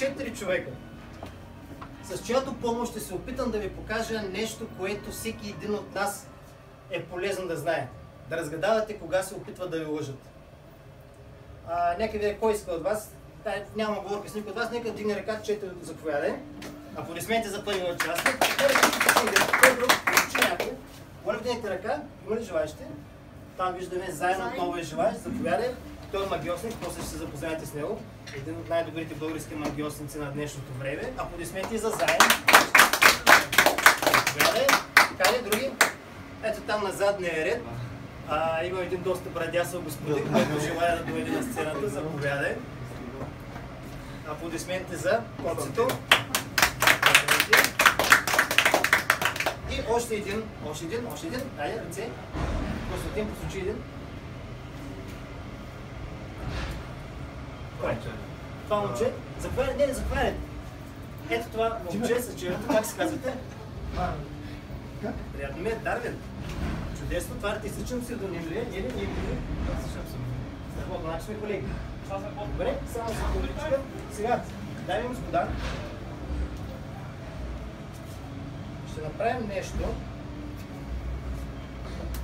четири човека, с чиято помощ ще се опитам да ви покажа нещо, което всеки един от нас е полезно да знае. Да разгадавате кога се опитват да ви лъжат. А, нека ви кой иска от вас? Да, няма говорка с никой от вас. Нека вдигне ръка, че заповядай. Аплодисменти за първия участник. Кой? Че някой. Моля, вдигнете ръка. Има ли желаящи? Там виждаме заедно отново е желаящ. Заповядай. Той е магиосник, после ще се запознаете с него. Един от най-добрите български магиосници на днешното време. Аплодисменти за. Заповядай. Така ли, други? Ето там на задния ред. А, има един доста брадясъл господин, който желая да доведе на сцената. Заповядай. Аплодисменти за коцето. И още един, още един, още един. Айде, ръце. Константин, посочи един. Кой? Това момче. Заповядай, не, не заповядай. Ето това момче с червето, как се казвате? Приятно ми е, Дарвин. Чудесно, това артистичен псевдоним ли е? Не ли? Не ли? Какво, значи сме колеги. Добре, само секундичка. Сега, дами и господа, ще направим нещо,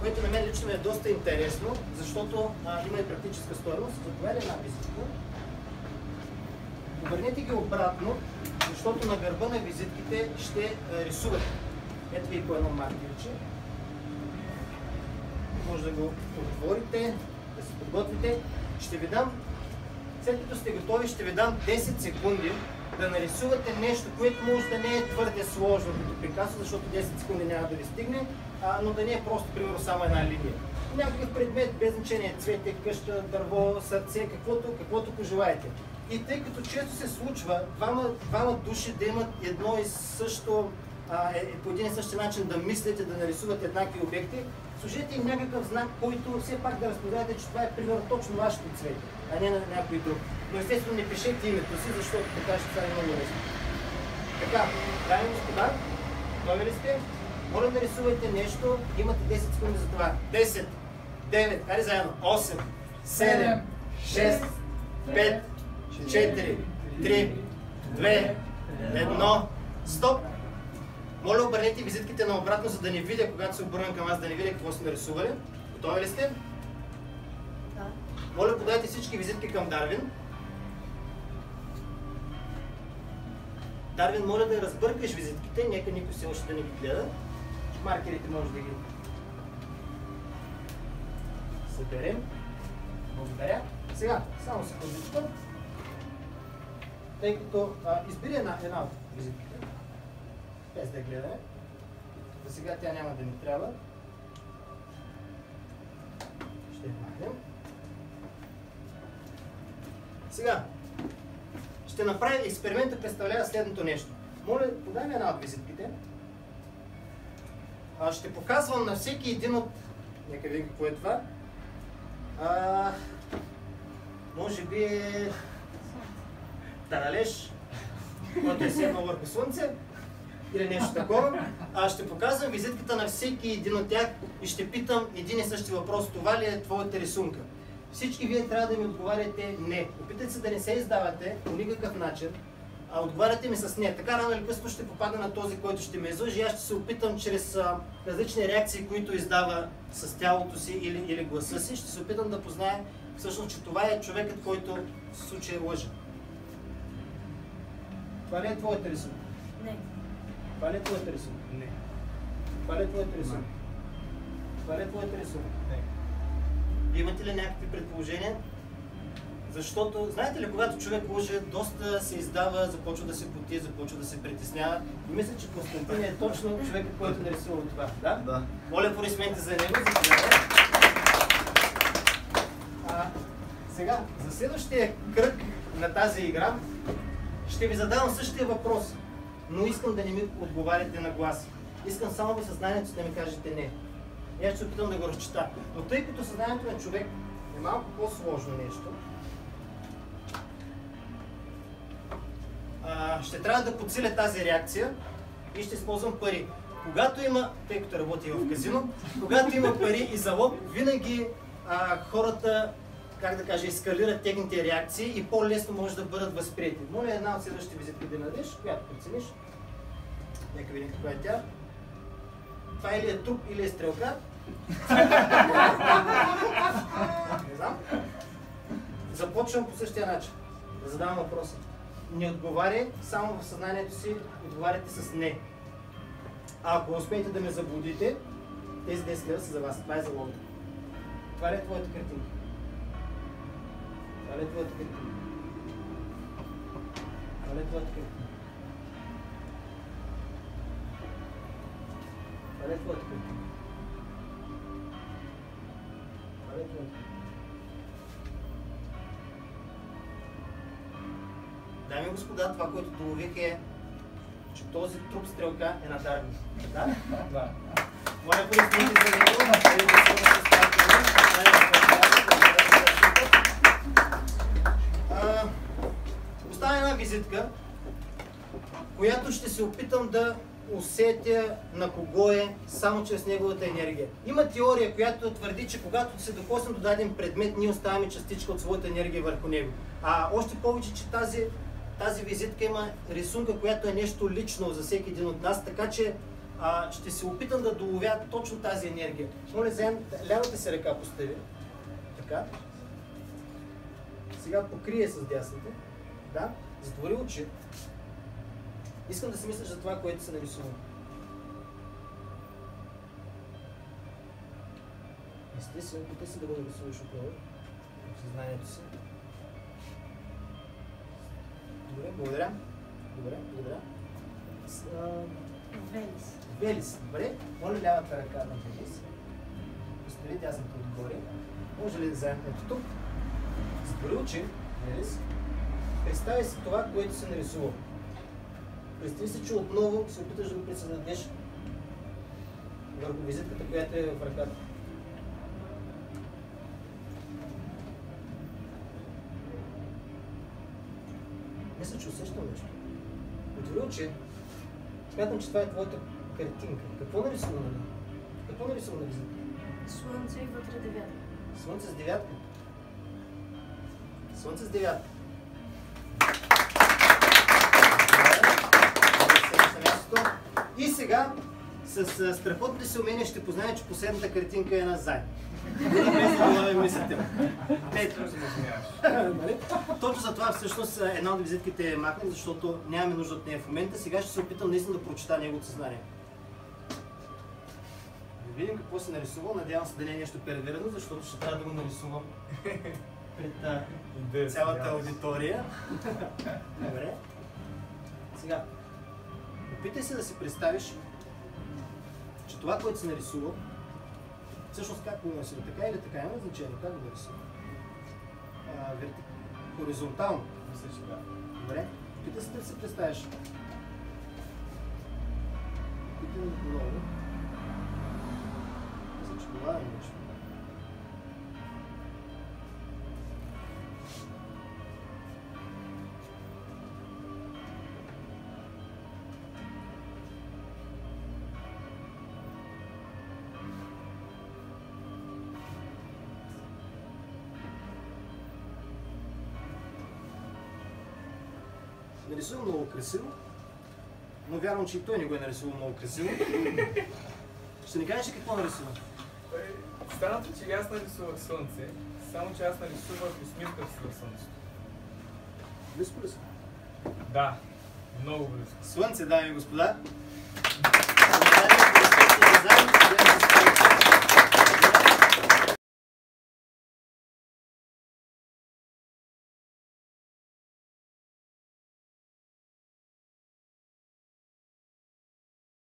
което на мен лично е доста интересно, защото а, има и практическа стоеност. Заповядай една визитка. Обърнете ги обратно, защото на гърба на визитките ще а, рисувате. Ето ви по едно маркерче. Може да го отворите, да се подготвите. Ще ви дам, след като сте готови, ще ви дам 10 секунди да нарисувате нещо, което може да не е твърде сложно като Пикасо, защото 10 секунди няма да ви стигне, но да не е просто, примерно, само една линия. Някакъв предмет, без значение, цвете, къща, дърво, сърце, каквото, каквото пожелаете. И тъй като често се случва двама, двама души да имат едно и също а, е, по един и същи начин да мислите, да нарисувате еднакви обекти, служете им някакъв знак, който все пак да разпознаете, че това е примерно точно вашето цвете, а не на някой друг. Но естествено не пишете името си, защото така ще стане много лесно. Така, дами господа, готови ли сте? Моля да рисувате нещо, имате 10 секунди за това. 10, 9, айде заедно, 8, 7, 6, 5, 4, 3, 2, 1, стоп! Моля обърнете визитките наобратно, за да не видя, когато се обърнем към вас, да не видя какво сте нарисували. Готови ли сте? Да. Моля подайте всички визитки към Дарвин. Дарвин, моля да разбъркаш визитките, нека никой все още да не ги гледа. Маркерите може да ги съберем. Благодаря. Сега, само секундичка. Тъй като а, избери една, една от визитките, без да гледаме. За сега тя няма да ни трябва. Ще я махнем. Сега, ще направим експеримента, представлява следното нещо. Моля, подай ми една от визитките. А, ще показвам на всеки един от... Нека видим какво е това. А, може би е... Таралеж, който е седнал върху слънце или нещо такова. А ще показвам визитката на всеки един от тях и ще питам един и същи въпрос. Това ли е твоята рисунка? Всички вие трябва да ми отговаряте не. Опитайте се да не се издавате по никакъв начин, а отговаряте ми с не. Така рано или късно ще попадна на този, който ще ме излъжи. Аз ще се опитам чрез различни реакции, които издава с тялото си или, или гласа си, ще се опитам да позная всъщност, че това е човекът, който в случая лъже. Това ли е твоята рисунка? Не. Това ли е твоята рисунка? Не. Това ли е твоята рисунка? Това ли е твоята рисунка? Не. Имате ли някакви предположения? Защото, знаете ли, когато човек лъже, доста се издава, започва да се поти, започва да се притеснява. И мисля, че Константин е точно човекът, който нарисува това. Да? Да. Моля аплодисменти за него. За а, сега, за следващия кръг на тази игра ще ви задавам същия въпрос, но искам да не ми отговаряте на глас. Искам само в съзнанието да ми кажете не. И аз ще опитам да го разчита. Но тъй като съзнанието на човек е малко по-сложно нещо, ще трябва да подсиля тази реакция и ще използвам пари. Когато има, тъй като работи в казино, когато има пари и залог, винаги хората как да кажа, ескалират техните реакции и по-лесно може да бъдат възприяти. Моля една от следващите визитки да надеш, която прецениш. Нека видим каква е тя. Това или е труп, или е стрелка. Не знам. Започвам по същия начин. Да задавам въпроса. Не отговаряй само в съзнанието си, отговаряйте с не. А ако успеете да ме заблудите, тези 10 лева са за вас. Това е залога. Това е твоята картинка? Е твоята картинка? Това ли е твоята картинка? Дами и господа, това, което долових е, че този труп стрелка е на Дарвин. Да? Да. Моля, поясните за него. Където са А, Оставя една визитка, която ще се опитам да усетя на кого е само чрез неговата енергия. Има теория, която твърди, че когато се докоснем до даден предмет, ние оставяме частичка от своята енергия върху него. А още повече, че тази, тази визитка има рисунка, която е нещо лично за всеки един от нас, така че а, ще се опитам да доловя точно тази енергия. Моля, заем, лявата си ръка постави. Така. Сега покрие с дясната. Да. Затвори очи. Искам да си мислиш за това, което се нарисува. Естествено, опитай се да го нарисуваш отново. В съзнанието си. Добре, благодаря. Добре, благодаря. С, а, Велис. Велис, добре. Моля лявата ръка на Велис. Постави дясната отгоре. Може ли да заем ето тук? Затвори очи, Велис. Представи си това, което се нарисува. Представи си, че отново се опиташ да го присъздадеш върху визитката, която е в ръката. Мисля, че усещам нещо. Отвори очи. Смятам, че това е твоята картинка. Какво нарисува на нея? Какво нарисува на визитка? Слънце и вътре девятка. Слънце с девятка. Слънце с девятка. И сега с а, страхотните си умения ще познаем, че последната картинка е на Зай. Мислител. Ето. Нали? Точно за това всъщност една от визитките е махнем, защото нямаме нужда от нея в момента. Сега ще се опитам наистина да прочета неговото съзнание. Да видим какво се нарисува. Надявам се да не е нещо перверено, защото ще трябва да го нарисувам пред цялата аудитория. Добре. Сега, опитай се да си представиш, че това, което се нарисува, всъщност как го нарисува, така или така, има значение, как го нарисува. Хоризонтално. Мисля, че да. Добре. Опитай се да си представиш. Да го много. Мисля, че това е нещо. нарисувал много красиво, но вярвам, че и той не го е нарисувал много красиво. Ще ни кажеш какво нарисува? Странното, че аз нарисувах слънце, само че аз нарисувах усмивка в слънцето. Близко ли са? Да, много близко. Слънце, дами и господа! Благодаря,